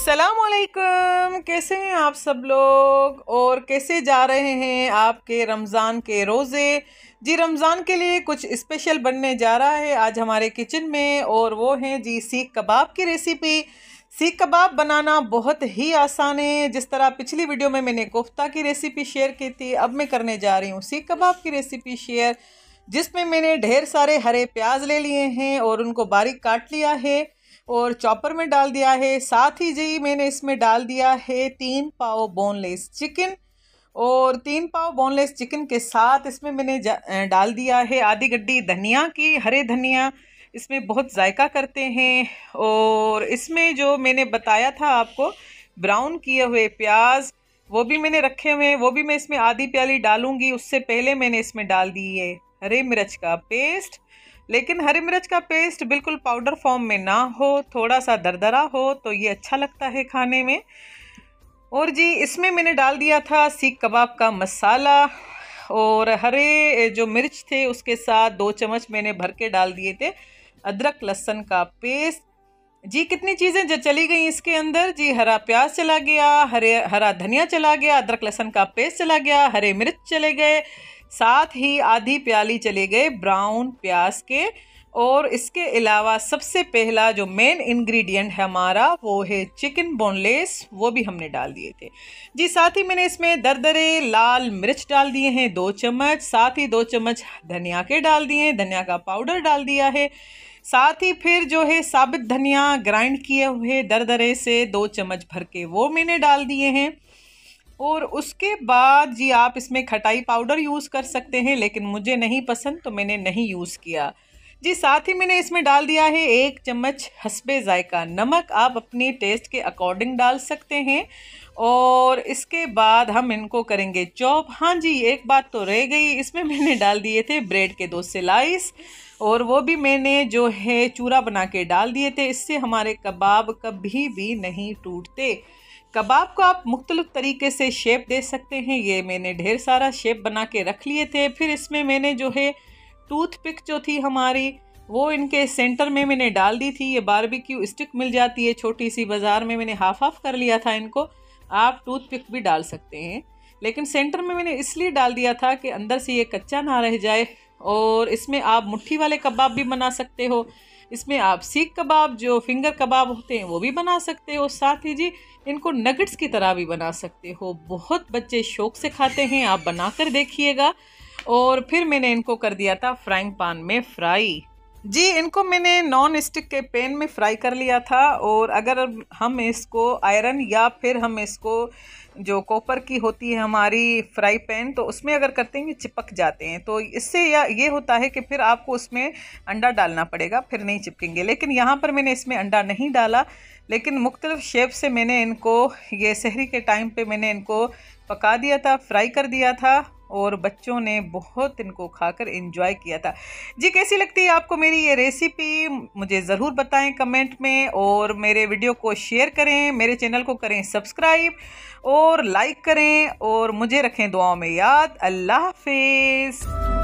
असलकुम कैसे हैं आप सब लोग? और कैसे जा रहे हैं आपके रमज़ान के रोज़े? जी, रमज़ान के लिए कुछ स्पेशल बनने जा रहा है आज हमारे किचन में, और वो हैं जी सीख कबाब की रेसिपी। सीख कबाब बनाना बहुत ही आसान है। जिस तरह पिछली वीडियो में मैंने कोफ्ता की रेसिपी शेयर की थी, अब मैं करने जा रही हूँ सीख कबाब की रेसिपी शेयर, जिसमें मैंने ढेर सारे हरे प्याज ले लिए हैं और उनको बारीक काट लिया है। और चॉपर में डाल दिया है, साथ ही जी मैंने इसमें डाल दिया है तीन पाव बोनलेस चिकन और तीन पाव बोनलेस चिकन के साथ इसमें मैंने डाल दिया है आधी गड्डी धनिया की, हरे धनिया, इसमें बहुत जायका करते हैं और इसमें जो मैंने बताया था आपको ब्राउन किए हुए प्याज, वो भी मैंने रखे हुए हैं, वो भी मैं इसमें आधी प्याली डालूँगी, उससे पहले मैंने इसमें डाल दी है हरे मिर्च का पेस्ट लेकिन हरी मिर्च का पेस्ट बिल्कुल पाउडर फॉर्म में ना हो, थोड़ा सा दरदरा हो तो ये अच्छा लगता है खाने में। और जी, इसमें मैंने डाल दिया था सीख कबाब का मसाला और हरे जो मिर्च थे, उसके साथ दो चम्मच मैंने भर के डाल दिए थे अदरक लहसन का पेस्ट जी, कितनी चीज़ें जो चली गई इसके अंदर? जी, हरा प्याज चला गया, हरे, हरा धनिया चला गया, अदरक लहसन का पेस्ट चला गया, हरे मिर्च चले गए साथ ही आधी प्याली चले गए ब्राउन प्याज के। और इसके अलावा सबसे पहला जो मेन इंग्रेडिएंट है हमारा, वो है चिकन बोनलेस वो भी हमने डाल दिए थे। जी, साथ ही मैंने इसमें दरदरे, लाल मिर्च डाल दिए हैं, दो चम्मच। साथ ही दो चम्मच धनिया के डाल दिए हैं, धनिया का पाउडर डाल दिया है। साथ ही फिर जो है साबित धनिया ग्राइंड किए हुए दरदरे से दो चम्मच भर के वो मैंने डाल दिए हैं। और उसके बाद जी आप इसमें खटाई पाउडर यूज़ कर सकते हैं, लेकिन मुझे नहीं पसंद तो मैंने नहीं यूज़ किया। जी साथ ही मैंने इसमें डाल दिया है एक चम्मच हसबे ज़ायका नमक। आप अपने टेस्ट के अकॉर्डिंग डाल सकते हैं और इसके बाद हम इनको करेंगे चॉप। हाँ जी, एक बात तो रह गई, इसमें मैंने डाल दिए थे ब्रेड के दो स्लाइस और वो भी मैंने जो है चूरा बना के डाल दिए थे। इससे हमारे कबाब कभी भी नहीं टूटते। कबाब को आप मुख्तलिफ़ तरीके से शेप दे सकते हैं। ये मैंने ढेर सारा शेप बना के रख लिए थे। फिर इसमें मैंने जो है टूथ पिक जो थी हमारी, वो इनके सेंटर में मैंने डाल दी थी। ये बारबेक्यू स्टिक मिल जाती है, छोटी सी बाज़ार में मैंने हाफ़ हाफ़ कर लिया था इनको। आप टूथ पिक भी डाल सकते हैं। लेकिन सेंटर में मैंने इसलिए डाल दिया था कि अंदर से ये कच्चा ना रह जाए और इसमें आप मुट्ठी वाले कबाब भी बना सकते हो। इसमें आप सीख कबाब, जो फिंगर कबाब होते हैं, वो भी बना सकते हो। साथ ही जी, इनको नगेट्स की तरह भी बना सकते हो। बहुत बच्चे शौक से खाते हैं, आप बना कर देखिएगा। और फिर मैंने इनको कर दिया था फ्राइंग पान में फ्राई। जी, इनको मैंने नॉन स्टिक के पैन में फ्राई कर लिया था और अगर हम इसको आयरन या फिर हम इसको जो कॉपर की होती है हमारी फ्राई पैन तो उसमें अगर करते हैं, ये चिपक जाते हैं। तो इससे या, ये होता है कि फिर आपको उसमें अंडा डालना पड़ेगा, फिर नहीं चिपकेंगे। लेकिन यहाँ पर मैंने इसमें अंडा नहीं डाला, लेकिन मुख्तलिफ़ शेप से मैंने इनको, ये शहरी के टाइम पे मैंने इनको पका दिया था फ्राई कर दिया था। और बच्चों ने बहुत इनको खाकर एंजॉय किया था। जी, कैसी लगती है आपको मेरी ये रेसिपी मुझे ज़रूर बताएँ कमेंट में और मेरे वीडियो को शेयर करें, मेरे चैनल को करें सब्सक्राइब और लाइक करें और मुझे रखें दुआओं में याद। अल्लाह हाफिज़।